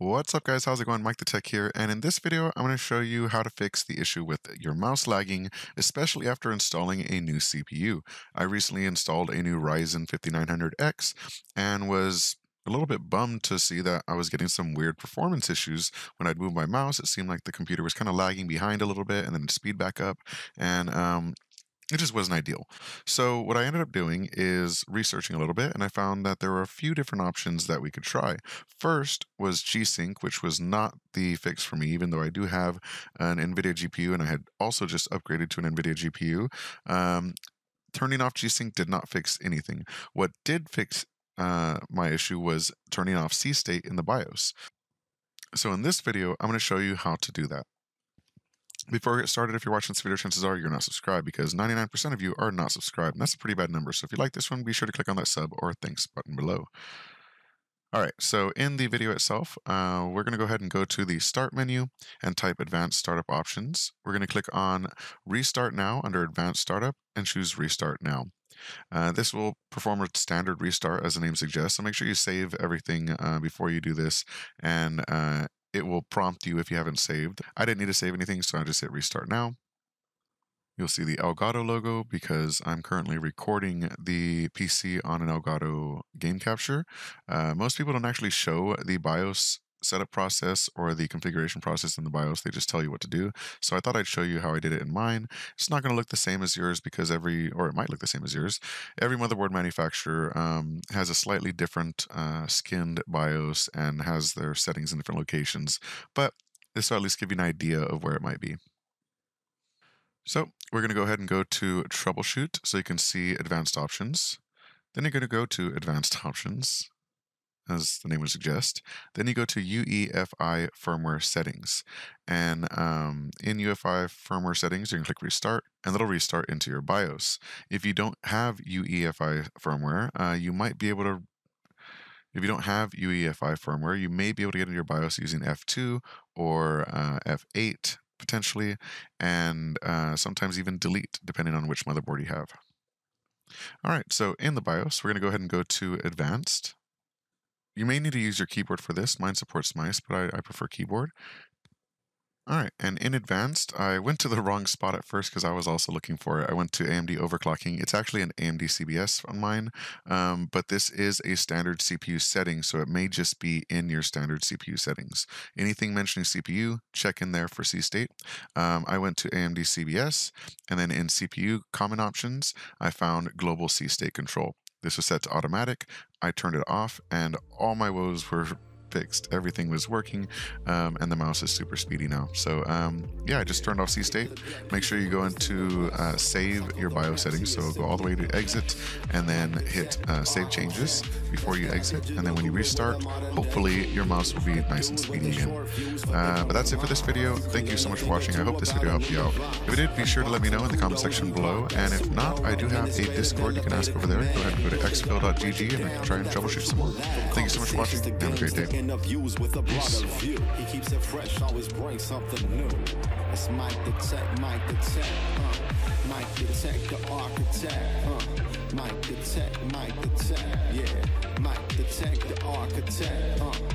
What's up guys, how's it going? Mike the Tech here, and in this video I'm going to show you how to fix the issue with your mouse lagging, especially after installing a new CPU. I recently installed a new Ryzen 5900X and was a little bit bummed to see that I was getting some weird performance issues when I'd move my mouse. It seemed like the computer was kind of lagging behind a little bit and then speed back up, and um, it just wasn't ideal. So what I ended up doing is researching a little bit, and I found that there were a few different options that we could try. First was G-Sync, which was not the fix for me, even though I do have an NVIDIA GPU, and I had also just upgraded to an NVIDIA GPU. Um, turning off G-Sync did not fix anything. What did fix uh, my issue was turning off C-State in the BIOS. So in this video, I'm going to show you how to do that. Before we get started, if you're watching this video, chances are you're not subscribed because 99% of you are not subscribed, and that's a pretty bad number. So if you like this one, be sure to click on that sub or thanks button below. All right, so in the video itself, uh, we're going to go ahead and go to the Start menu and type Advanced Startup Options. We're going to click on Restart Now under Advanced Startup and choose Restart Now. Uh, this will perform a standard restart as the name suggests, so make sure you save everything uh, before you do this and uh, it will prompt you if you haven't saved. I didn't need to save anything, so I just hit restart now. You'll see the Elgato logo because I'm currently recording the PC on an Elgato game capture. Uh, most people don't actually show the BIOS setup process or the configuration process in the BIOS. They just tell you what to do. So I thought I'd show you how I did it in mine. It's not going to look the same as yours because every, or it might look the same as yours. Every motherboard manufacturer um, has a slightly different uh, skinned BIOS and has their settings in different locations. But this will at least give you an idea of where it might be. So we're going to go ahead and go to troubleshoot so you can see advanced options. Then you're going to go to advanced options as the name would suggest. Then you go to UEFI firmware settings. And um, in UEFI firmware settings, you can click restart and it'll restart into your BIOS. If you don't have UEFI firmware, uh, you might be able to if you don't have UEFI firmware, you may be able to get into your BIOS using F2 or uh, F8 potentially, and uh, sometimes even delete depending on which motherboard you have. All right, so in the BIOS, we're going to go ahead and go to Advanced. You may need to use your keyboard for this. Mine supports mice, but I, I prefer keyboard. All right, and in advanced, I went to the wrong spot at first because I was also looking for it. I went to AMD overclocking. It's actually an AMD CBS on mine, um, but this is a standard CPU setting, so it may just be in your standard CPU settings. Anything mentioning CPU, check in there for C-state. Um, I went to AMD CBS, and then in CPU common options, I found global C-state control. This was set to automatic. I turned it off and all my woes were fixed. Everything was working, um, and the mouse is super speedy now. So um, yeah, I just turned off C-State. Make sure you go into uh, save your BIOS settings. So go all the way to exit, and then hit uh, save changes before you exit. And then when you restart, hopefully your mouse will be nice and speedy again. Uh, but that's it for this video. Thank you so much for watching. I hope this video helped you out. If it did, be sure to let me know in the comment section below. And if not, I do have a Discord you can ask over there. Go ahead and go to exfil.gg and I can try and troubleshoot some more. Thank you so much for watching. Have a great day. It's Mike the Tech, Mike the Tech, huh? Architect, huh?